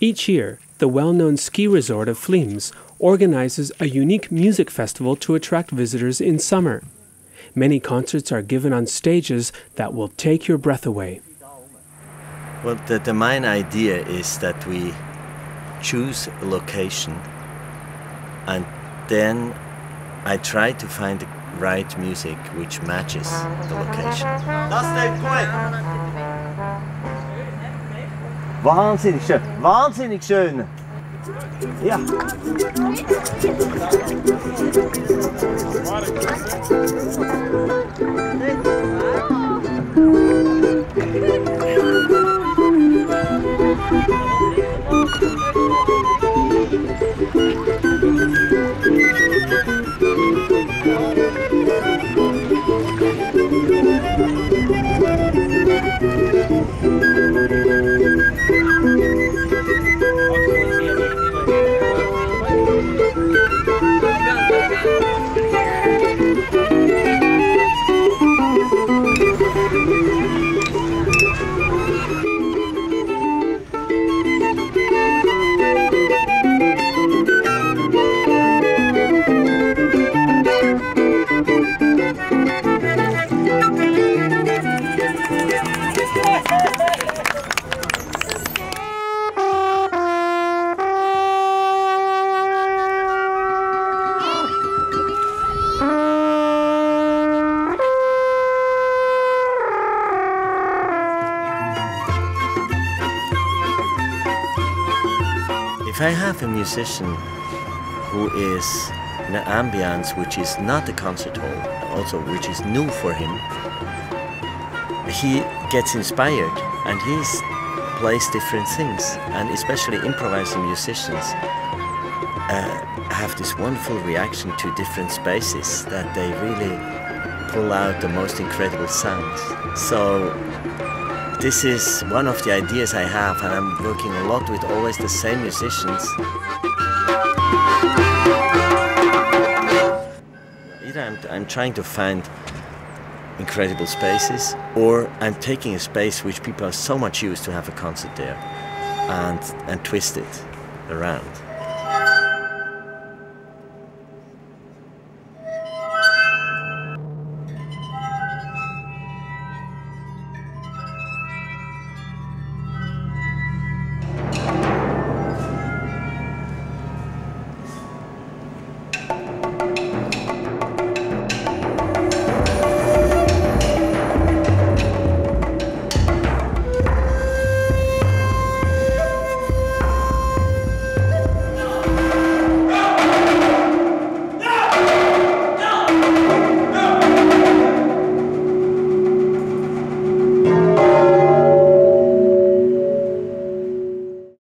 Each year, the well known ski resort of Flims organizes a unique music festival to attract visitors in summer. Many concerts are given on stages that will take your breath away. Well, the, the main idea is that we choose a location and then I try to find the right music which matches the location. Wahnsinnig schön, wahnsinnig schön. Ja. If I have a musician who is in an ambience which is not a concert hall, also which is new for him, he gets inspired and he plays different things. And especially improvising musicians uh, have this wonderful reaction to different spaces that they really pull out the most incredible sounds. So this is one of the ideas I have, and I'm working a lot with always the same musicians. I'm, I'm trying to find incredible spaces, or I'm taking a space which people are so much used to have a concert there, and and twist it around.